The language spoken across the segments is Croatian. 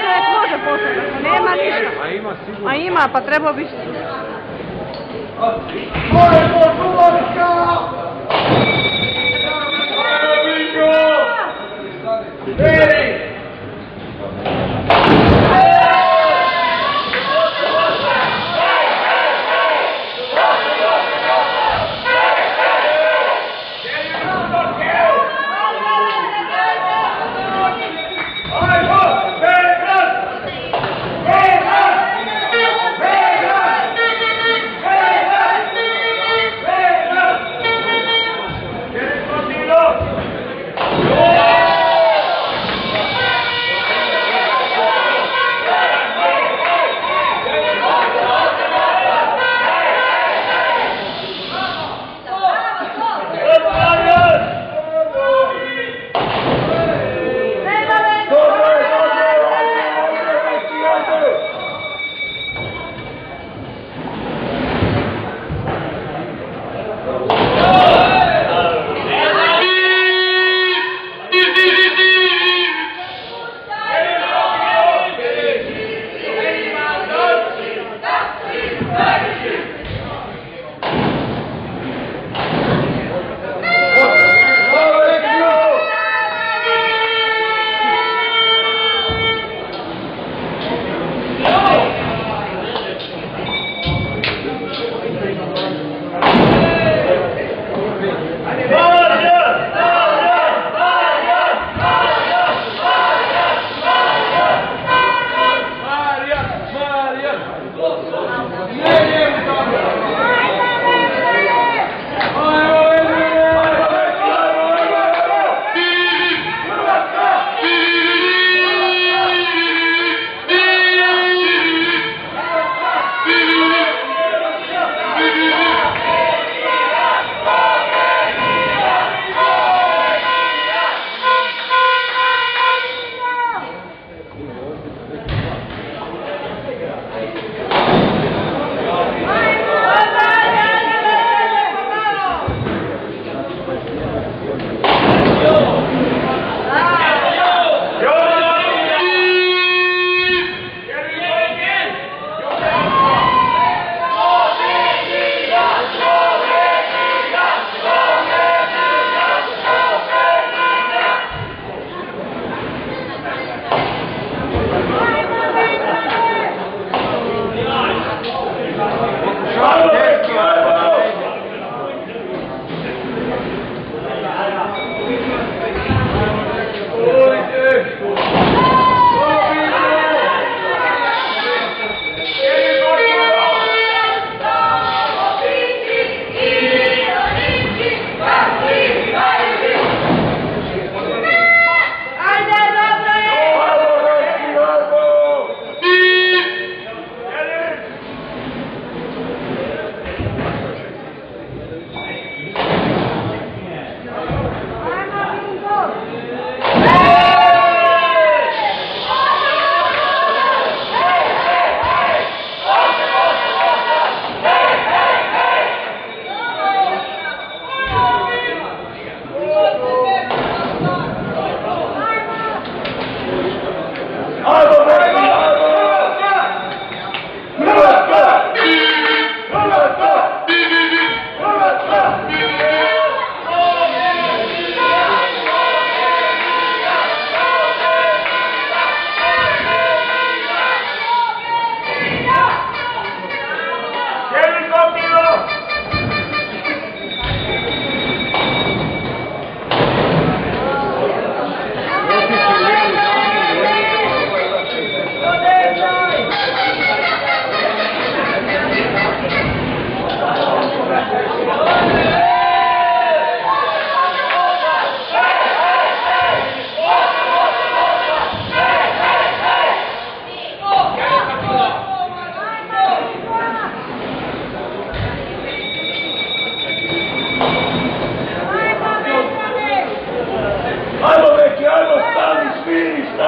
čovjek može poslati, ako nema ništa. A ima sigurno. A ima, pa trebao bi... Ready!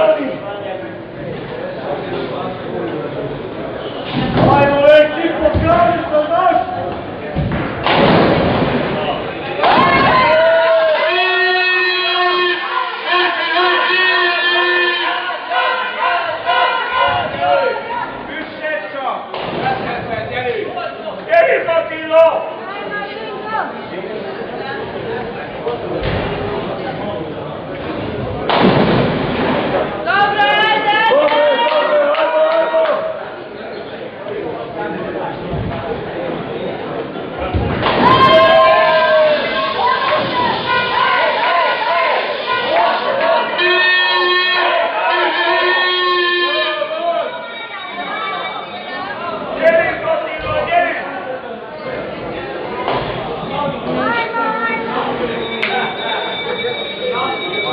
Amém.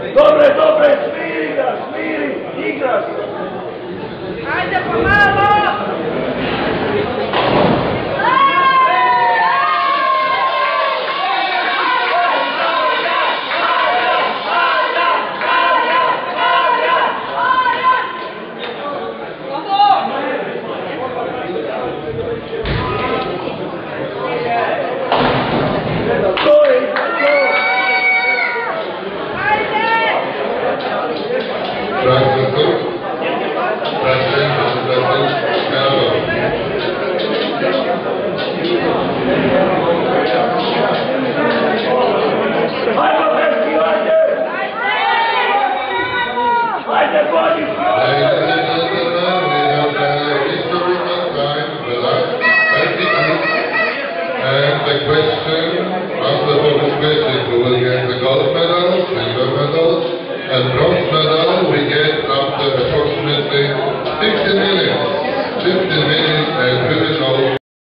Dobre, dobre, smiri ga, smiri, igra se. Ajde! the Christian